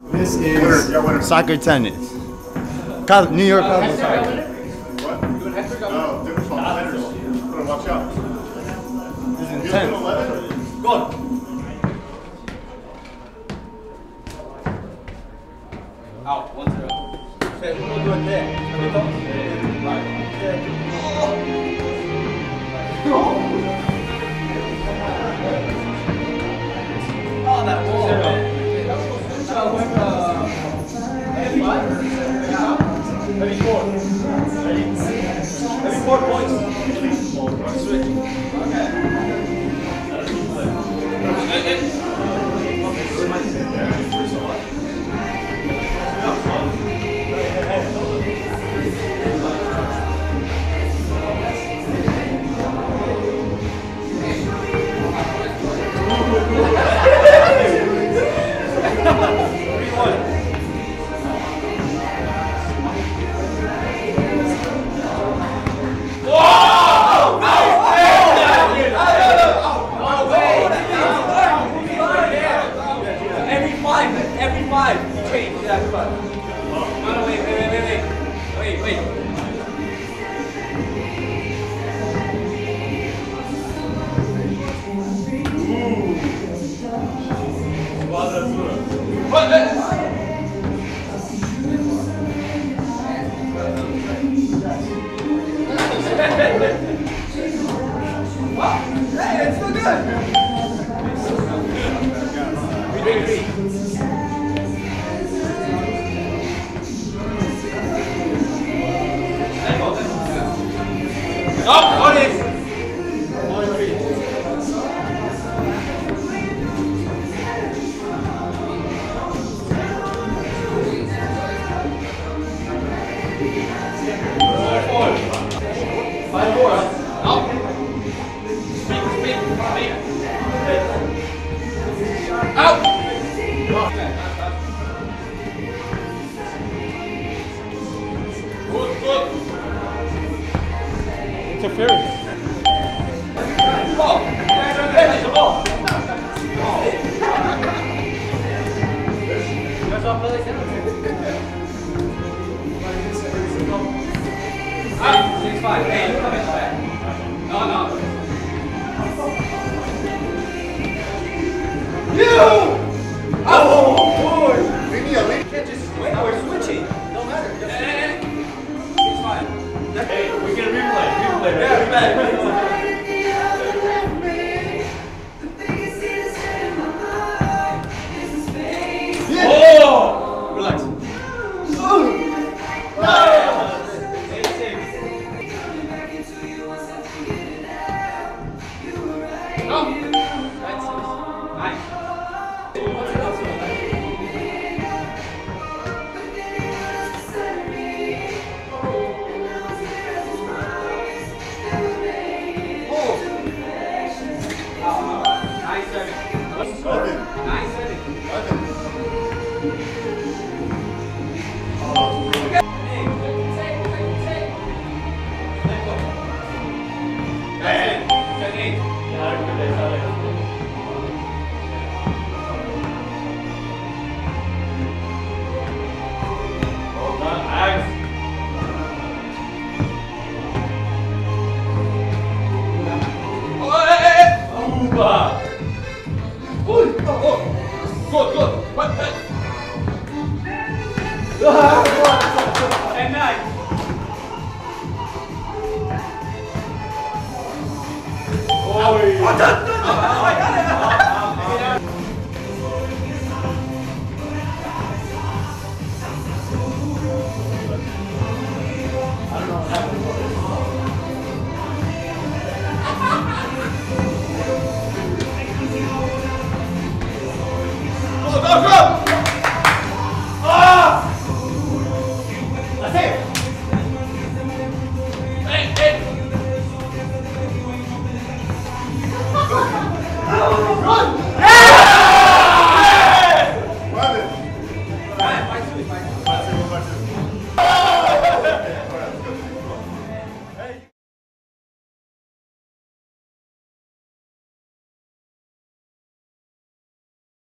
This is soccer tennis. Col- New York Cosmos soccer. What? Oh, different from letters. Watch out. This is You intense. 11? Go on. Out, one zero. Okay, we'll do it there. Can we go? Right. Oh, that ball. 34. four points. Oh, what is? Interference. Six five. Hey, you come in back. No, no. You. ない。Ui, oh, oh. Good, good. Wait, wait. And nice. Ôi. Ở trên.